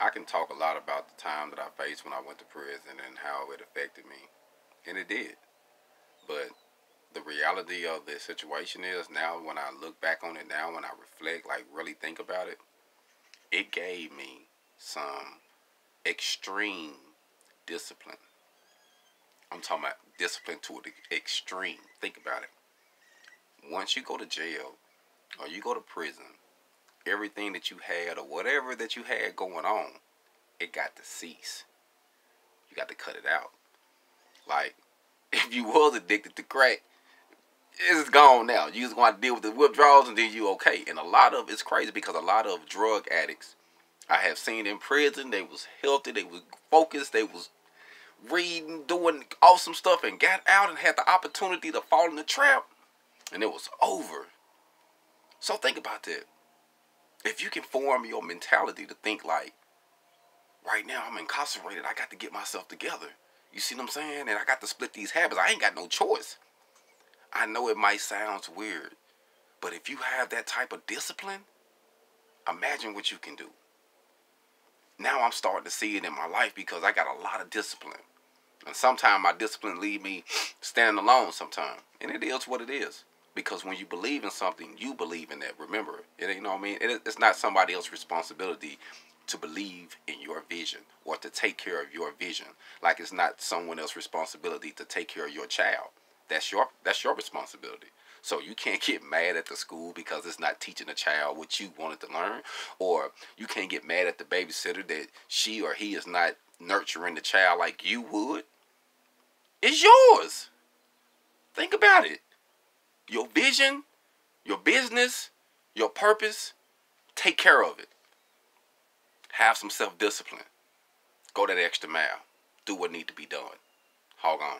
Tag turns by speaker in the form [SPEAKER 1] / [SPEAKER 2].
[SPEAKER 1] I can talk a lot about the time that I faced when I went to prison and how it affected me. And it did. But the reality of the situation is now when I look back on it now, when I reflect, like really think about it, it gave me some extreme discipline. I'm talking about discipline to the extreme. Think about it. Once you go to jail or you go to prison, everything that you had or whatever that you had going on, it got to cease. You got to cut it out. Like, if you was addicted to crack, it's gone now. You just to deal with the withdrawals and then you okay. And a lot of it's crazy because a lot of drug addicts I have seen in prison, they was healthy, they was focused, they was reading, doing awesome stuff and got out and had the opportunity to fall in the trap and it was over. So think about that if you can form your mentality to think like, right now I'm incarcerated, I got to get myself together. You see what I'm saying? And I got to split these habits. I ain't got no choice. I know it might sound weird, but if you have that type of discipline, imagine what you can do. Now I'm starting to see it in my life because I got a lot of discipline. And sometimes my discipline leave me standing alone sometimes. And it is what it is. Because when you believe in something, you believe in that. Remember, it ain't you know what I mean. It, it's not somebody else's responsibility to believe in your vision or to take care of your vision. Like it's not someone else's responsibility to take care of your child. That's your that's your responsibility. So you can't get mad at the school because it's not teaching the child what you wanted to learn, or you can't get mad at the babysitter that she or he is not nurturing the child like you would. It's yours. Think about it your vision, your business, your purpose, take care of it. Have some self-discipline. Go that extra mile. Do what need to be done. Hog on.